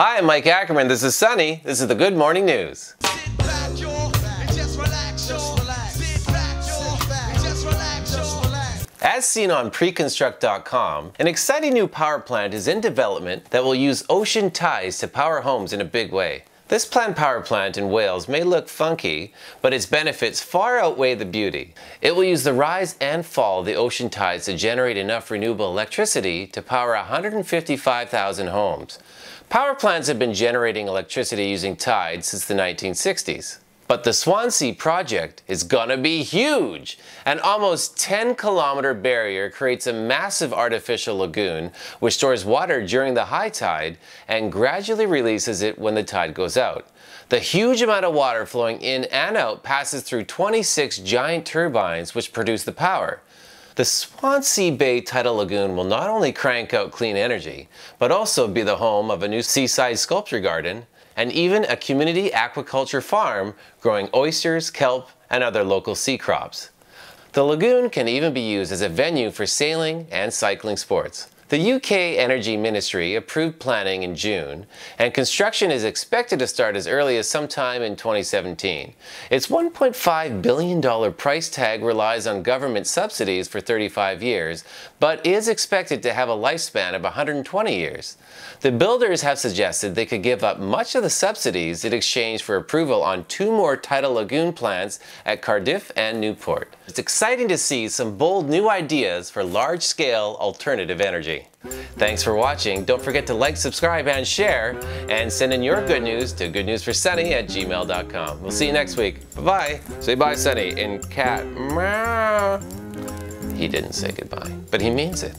Hi, I'm Mike Ackerman. This is Sunny. This is the Good Morning News. As seen on preconstruct.com, an exciting new power plant is in development that will use ocean tides to power homes in a big way. This planned power plant in Wales may look funky, but its benefits far outweigh the beauty. It will use the rise and fall of the ocean tides to generate enough renewable electricity to power 155,000 homes. Power plants have been generating electricity using tides since the 1960s. But the Swansea project is gonna be huge! An almost 10 kilometer barrier creates a massive artificial lagoon which stores water during the high tide and gradually releases it when the tide goes out. The huge amount of water flowing in and out passes through 26 giant turbines which produce the power. The Swansea Bay Tidal Lagoon will not only crank out clean energy, but also be the home of a new seaside sculpture garden, and even a community aquaculture farm growing oysters, kelp, and other local sea crops. The lagoon can even be used as a venue for sailing and cycling sports. The UK Energy Ministry approved planning in June, and construction is expected to start as early as sometime in 2017. Its $1.5 billion price tag relies on government subsidies for 35 years, but is expected to have a lifespan of 120 years. The builders have suggested they could give up much of the subsidies in exchange for approval on two more tidal lagoon plants at Cardiff and Newport. It's exciting to see some bold new ideas for large-scale alternative energy. Thanks for watching. Don't forget to like, subscribe, and share. And send in your good news to goodnewsforsunny at gmail.com. We'll see you next week. Bye-bye. Say bye, Sunny, in cat. He didn't say goodbye, but he means it.